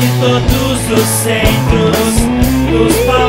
de todos os centros dos países.